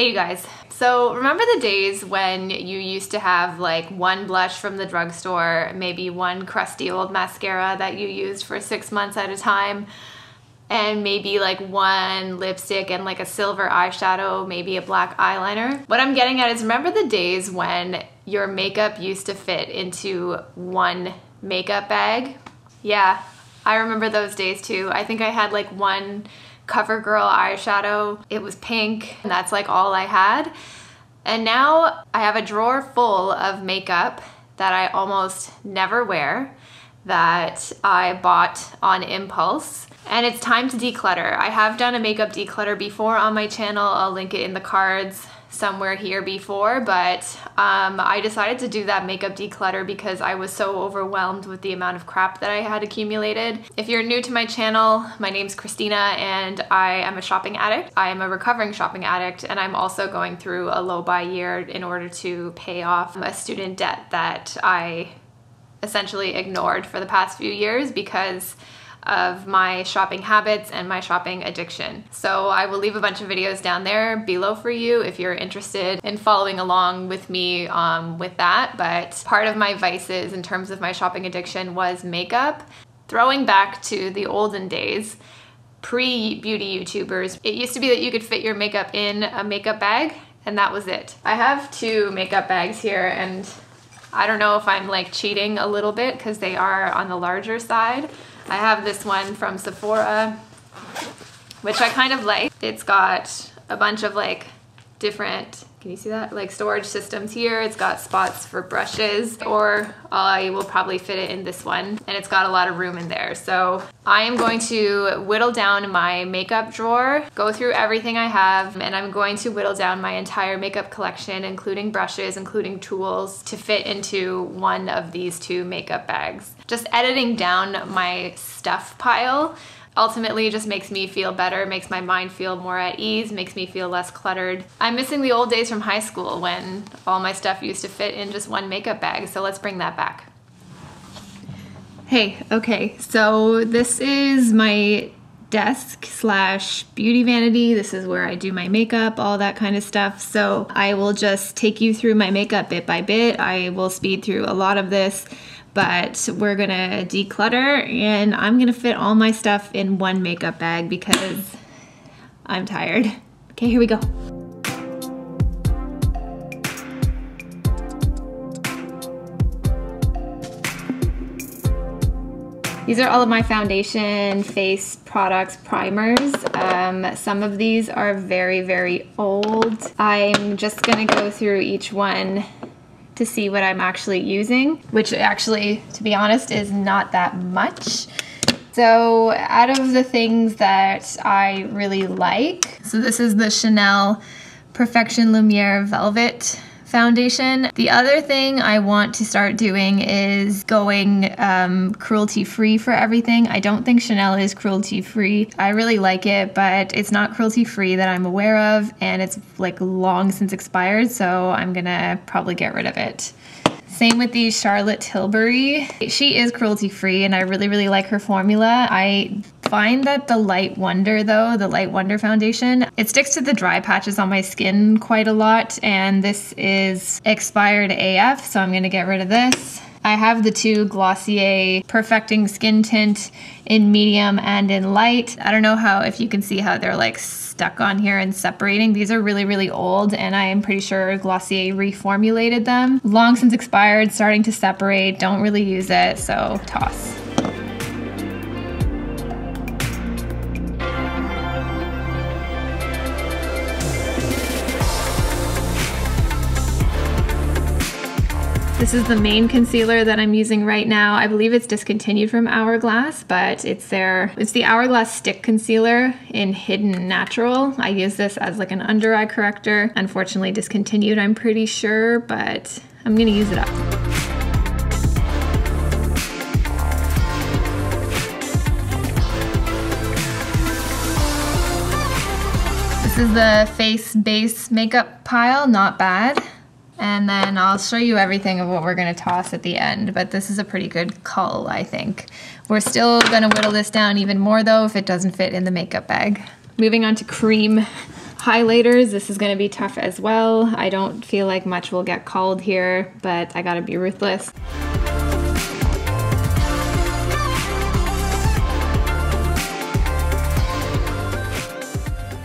Hey you guys. So remember the days when you used to have like one blush from the drugstore, maybe one crusty old mascara that you used for six months at a time, and maybe like one lipstick and like a silver eyeshadow, maybe a black eyeliner. What I'm getting at is remember the days when your makeup used to fit into one makeup bag? Yeah, I remember those days too. I think I had like one CoverGirl eyeshadow. It was pink and that's like all I had. And now I have a drawer full of makeup that I almost never wear that I bought on impulse. And it's time to declutter. I have done a makeup declutter before on my channel. I'll link it in the cards somewhere here before, but um, I decided to do that makeup declutter because I was so overwhelmed with the amount of crap that I had accumulated. If you're new to my channel, my name's Christina and I am a shopping addict. I am a recovering shopping addict and I'm also going through a low buy year in order to pay off a student debt that I essentially ignored for the past few years because of my shopping habits and my shopping addiction. So I will leave a bunch of videos down there below for you if you're interested in following along with me um, with that. But part of my vices in terms of my shopping addiction was makeup. Throwing back to the olden days, pre-beauty YouTubers, it used to be that you could fit your makeup in a makeup bag and that was it. I have two makeup bags here and I don't know if I'm like cheating a little bit because they are on the larger side. I have this one from Sephora, which I kind of like. It's got a bunch of like different, can you see that? Like storage systems here. It's got spots for brushes or I will probably fit it in this one and it's got a lot of room in there. So I am going to whittle down my makeup drawer, go through everything I have, and I'm going to whittle down my entire makeup collection, including brushes, including tools, to fit into one of these two makeup bags. Just editing down my stuff pile ultimately just makes me feel better, makes my mind feel more at ease, makes me feel less cluttered. I'm missing the old days from high school when all my stuff used to fit in just one makeup bag, so let's bring that back. Hey, okay, so this is my desk slash beauty vanity. This is where I do my makeup, all that kind of stuff. So I will just take you through my makeup bit by bit. I will speed through a lot of this but we're gonna declutter and I'm gonna fit all my stuff in one makeup bag because I'm tired. Okay, here we go. These are all of my foundation face products primers. Um, some of these are very, very old. I'm just gonna go through each one to see what I'm actually using, which actually, to be honest, is not that much. So out of the things that I really like, so this is the Chanel Perfection Lumiere Velvet foundation. The other thing I want to start doing is going um, cruelty free for everything. I don't think Chanel is cruelty free. I really like it, but it's not cruelty free that I'm aware of, and it's like long since expired, so I'm gonna probably get rid of it. Same with the Charlotte Tilbury. She is cruelty free and I really, really like her formula. I find that the Light Wonder though, the Light Wonder foundation, it sticks to the dry patches on my skin quite a lot and this is expired AF, so I'm gonna get rid of this. I have the two Glossier Perfecting Skin Tint in medium and in light. I don't know how, if you can see how they're like stuck on here and separating. These are really, really old and I am pretty sure Glossier reformulated them. Long since expired, starting to separate, don't really use it, so toss. This is the main concealer that I'm using right now. I believe it's discontinued from Hourglass, but it's there. It's the Hourglass Stick Concealer in Hidden Natural. I use this as like an under eye corrector. Unfortunately discontinued, I'm pretty sure, but I'm gonna use it up. This is the face base makeup pile, not bad. And then I'll show you everything of what we're gonna toss at the end, but this is a pretty good cull, I think. We're still gonna whittle this down even more though if it doesn't fit in the makeup bag. Moving on to cream. Highlighters, this is gonna be tough as well. I don't feel like much will get called here, but I gotta be ruthless.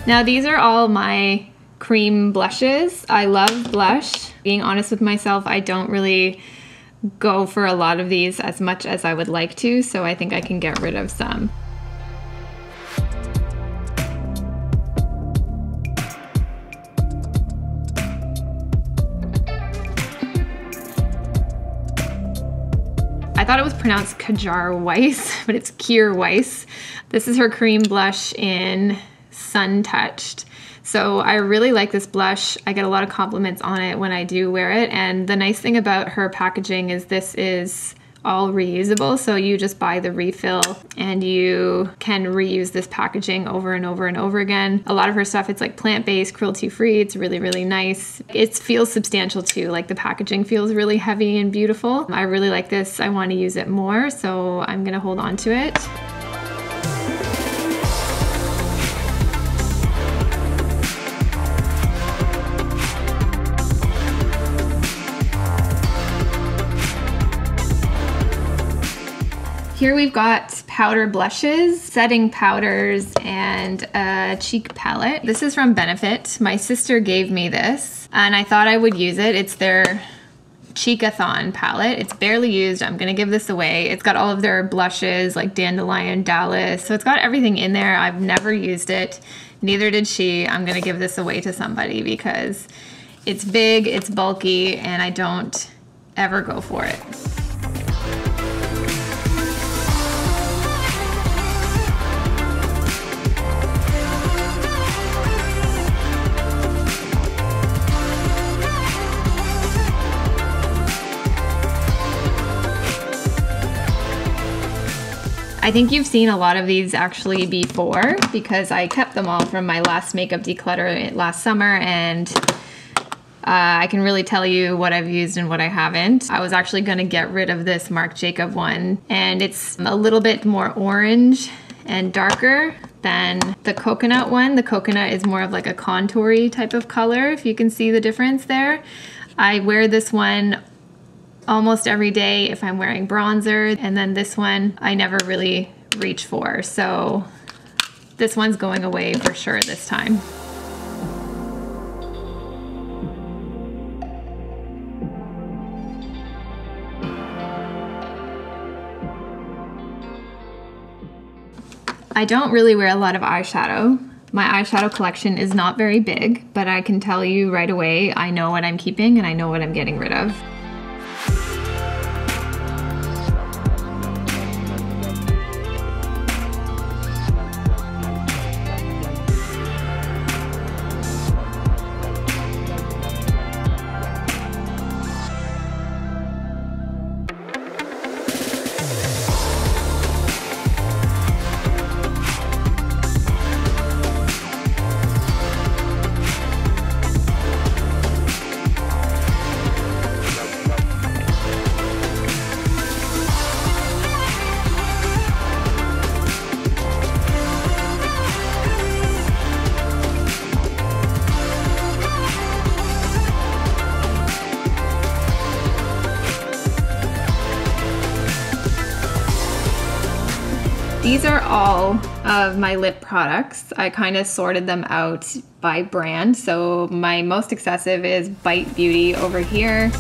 Now these are all my cream blushes. I love blush. Being honest with myself, I don't really go for a lot of these as much as I would like to, so I think I can get rid of some. I thought it was pronounced Kajar Weiss, but it's Kjaer Weis. This is her cream blush in Sun Touched. So I really like this blush. I get a lot of compliments on it when I do wear it. And the nice thing about her packaging is this is all reusable. So you just buy the refill and you can reuse this packaging over and over and over again. A lot of her stuff, it's like plant-based, cruelty-free. It's really, really nice. It feels substantial too. Like the packaging feels really heavy and beautiful. I really like this. I want to use it more. So I'm going to hold on to it. Here we've got powder blushes, setting powders, and a cheek palette. This is from Benefit. My sister gave me this, and I thought I would use it. It's their Cheekathon palette. It's barely used. I'm gonna give this away. It's got all of their blushes like Dandelion Dallas. So it's got everything in there. I've never used it. Neither did she. I'm gonna give this away to somebody because it's big, it's bulky, and I don't ever go for it. I think you've seen a lot of these actually before because I kept them all from my last makeup declutter last summer and uh, I can really tell you what I've used and what I haven't. I was actually going to get rid of this Marc Jacob one and it's a little bit more orange and darker than the coconut one. The coconut is more of like a contoury type of color if you can see the difference there. I wear this one almost every day if I'm wearing bronzer. And then this one I never really reach for. So this one's going away for sure this time. I don't really wear a lot of eyeshadow. My eyeshadow collection is not very big, but I can tell you right away, I know what I'm keeping and I know what I'm getting rid of. Of my lip products. I kind of sorted them out by brand. So my most excessive is Bite Beauty over here.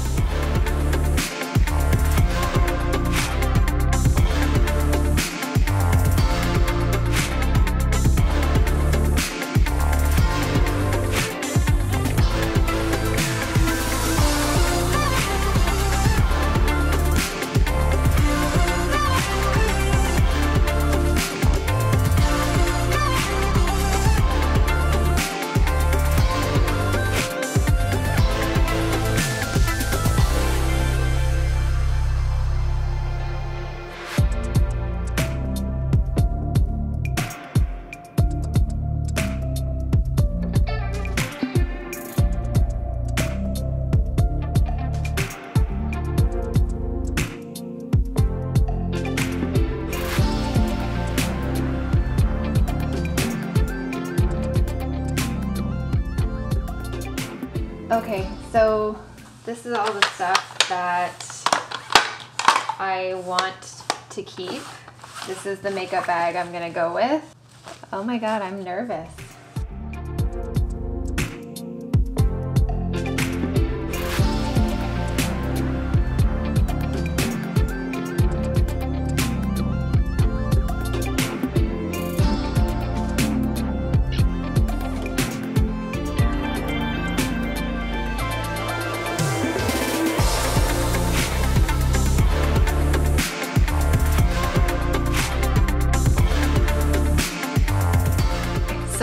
Okay, so this is all the stuff that I want to keep. This is the makeup bag I'm gonna go with. Oh my God, I'm nervous.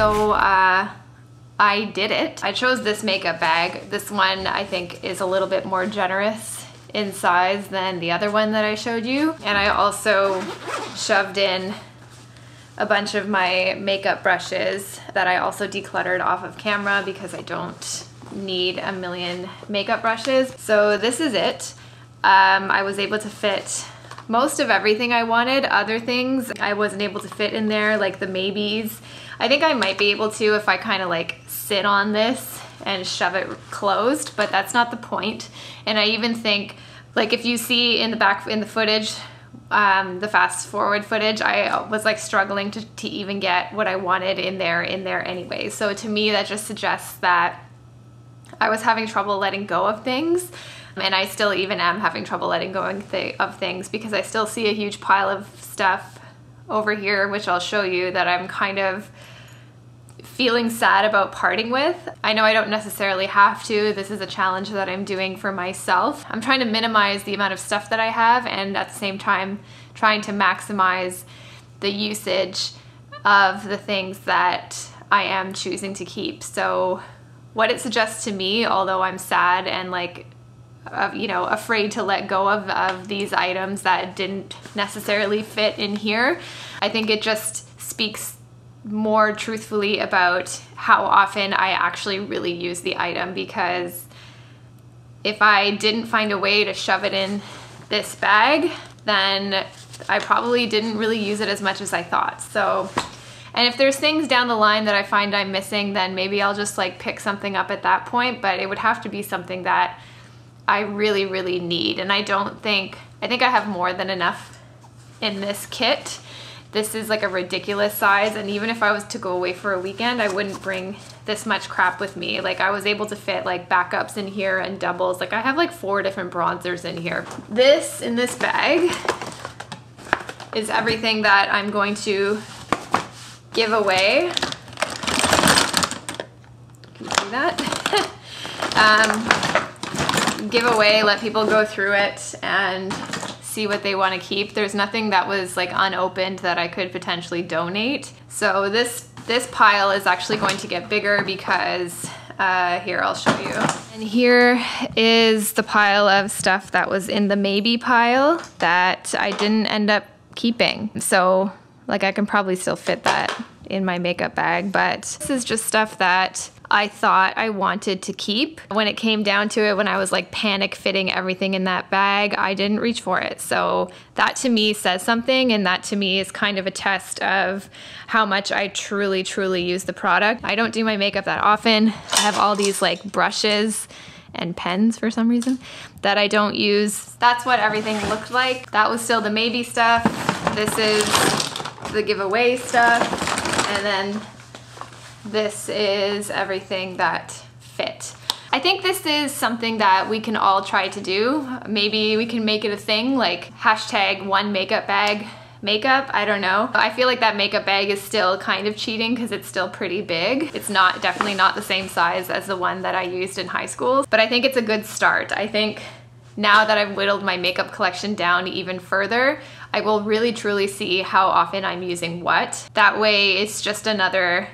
So uh, I did it. I chose this makeup bag. This one I think is a little bit more generous in size than the other one that I showed you. And I also shoved in a bunch of my makeup brushes that I also decluttered off of camera because I don't need a million makeup brushes. So this is it. Um, I was able to fit most of everything I wanted. Other things I wasn't able to fit in there, like the maybes. I think I might be able to if I kind of like sit on this and shove it closed, but that's not the point. And I even think, like if you see in the back, in the footage, um, the fast forward footage, I was like struggling to, to even get what I wanted in there, in there anyway. So to me, that just suggests that I was having trouble letting go of things and I still even am having trouble letting go of things because I still see a huge pile of stuff over here, which I'll show you that I'm kind of feeling sad about parting with. I know I don't necessarily have to. This is a challenge that I'm doing for myself. I'm trying to minimize the amount of stuff that I have and at the same time trying to maximize the usage of the things that I am choosing to keep. So what it suggests to me, although I'm sad and like uh, you know, afraid to let go of, of these items that didn't necessarily fit in here. I think it just speaks more truthfully about how often I actually really use the item because if I didn't find a way to shove it in this bag, then I probably didn't really use it as much as I thought. So, and if there's things down the line that I find I'm missing, then maybe I'll just like pick something up at that point, but it would have to be something that I really, really need. And I don't think, I think I have more than enough in this kit. This is like a ridiculous size. And even if I was to go away for a weekend, I wouldn't bring this much crap with me. Like I was able to fit like backups in here and doubles. Like I have like four different bronzers in here. This in this bag is everything that I'm going to give away. Can you see that? um, give away, let people go through it and see what they want to keep. There's nothing that was like unopened that I could potentially donate. So this this pile is actually going to get bigger because uh, here I'll show you. And here is the pile of stuff that was in the maybe pile that I didn't end up keeping. So like I can probably still fit that in my makeup bag, but this is just stuff that I thought I wanted to keep. When it came down to it, when I was like panic fitting everything in that bag, I didn't reach for it. So that to me says something, and that to me is kind of a test of how much I truly, truly use the product. I don't do my makeup that often. I have all these like brushes and pens for some reason that I don't use. That's what everything looked like. That was still the maybe stuff. This is the giveaway stuff. And then this is everything that fit. I think this is something that we can all try to do. Maybe we can make it a thing like hashtag one makeup bag makeup, I don't know. I feel like that makeup bag is still kind of cheating because it's still pretty big. It's not definitely not the same size as the one that I used in high school, but I think it's a good start. I think now that I've whittled my makeup collection down even further, I will really truly see how often I'm using what. That way it's just another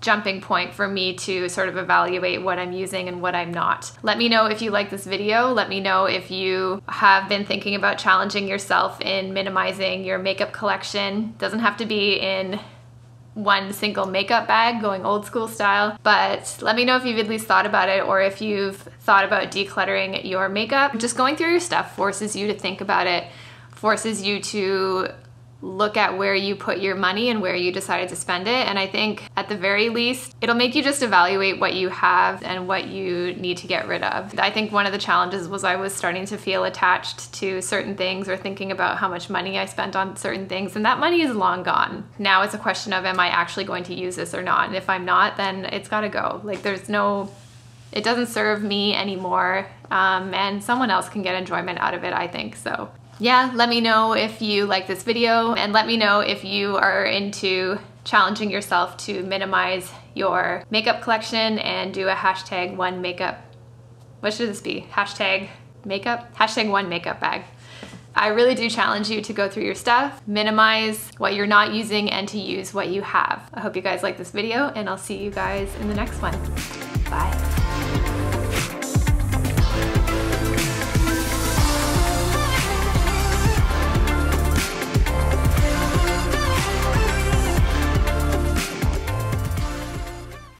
jumping point for me to sort of evaluate what I'm using and what I'm not. Let me know if you like this video. Let me know if you have been thinking about challenging yourself in minimizing your makeup collection. Doesn't have to be in one single makeup bag going old school style but let me know if you've at least thought about it or if you've thought about decluttering your makeup just going through your stuff forces you to think about it forces you to look at where you put your money and where you decided to spend it. And I think at the very least, it'll make you just evaluate what you have and what you need to get rid of. I think one of the challenges was I was starting to feel attached to certain things or thinking about how much money I spent on certain things, and that money is long gone. Now it's a question of am I actually going to use this or not? And if I'm not, then it's gotta go. Like there's no it doesn't serve me anymore um, and someone else can get enjoyment out of it I think so yeah, let me know if you like this video and let me know if you are into challenging yourself to minimize your makeup collection and do a hashtag one makeup, what should this be? Hashtag makeup? Hashtag one makeup bag. I really do challenge you to go through your stuff, minimize what you're not using and to use what you have. I hope you guys like this video and I'll see you guys in the next one. Bye.